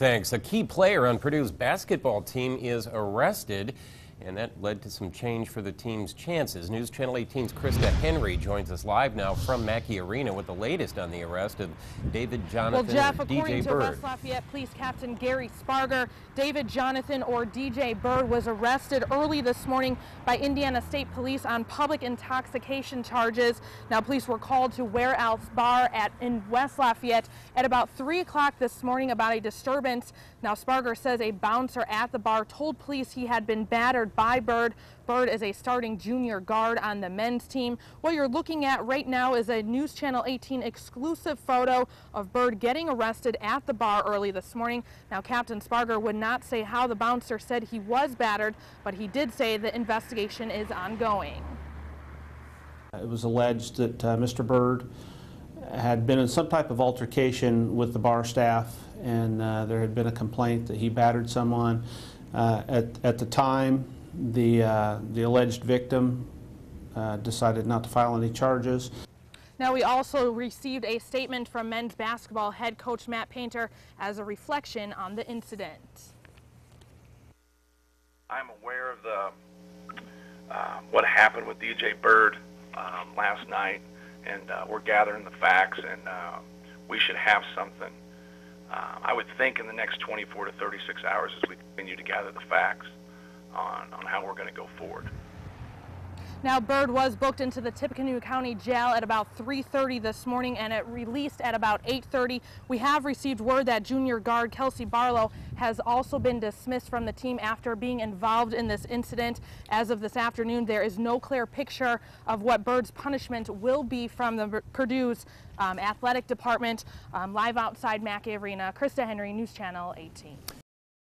Thanks. A key player on Purdue's basketball team is arrested, and that led to some change for the team's chances. News Channel 18's Krista Henry joins us live now from Mackey Arena with the latest on the arrest of David Jonathan well, Jeff, or according to West Lafayette Police Captain Gary Sparger, David Jonathan or DJ Byrd was arrested early this morning by Indiana State Police on public intoxication charges. Now, police were called to Where Else Bar at in West Lafayette at about 3 o'clock this morning about a disturbance. Now, Sparger says a bouncer at the bar told police he had been battered by Byrd. Byrd is a starting junior guard on the men's team. What you're looking at right now is a News Channel 18 exclusive photo of Byrd getting arrested at the bar early this morning. Now, Captain Sparger would not say how the bouncer said he was battered, but he did say the investigation is ongoing. It was alleged that uh, Mr. Byrd had been in some type of altercation with the bar staff, and uh, there had been a complaint that he battered someone. Uh, At at the time, the uh, the alleged victim uh, decided not to file any charges. Now, we also received a statement from men's basketball head coach Matt Painter as a reflection on the incident. I'm aware of the uh, what happened with DJ Byrd um, last night, and uh, we're gathering the facts, and uh, we should have something. Uh, I would think in the next 24 to 36 hours as we continue to gather the facts on, on how we're going to go forward. Now, Byrd was booked into the Tippecanoe County Jail at about 3.30 this morning and it released at about 8.30. We have received word that junior guard Kelsey Barlow has also been dismissed from the team after being involved in this incident. As of this afternoon, there is no clear picture of what Byrd's punishment will be from the Purdue's um, athletic department. Um, live outside Mackey Arena, Krista Henry, News Channel 18.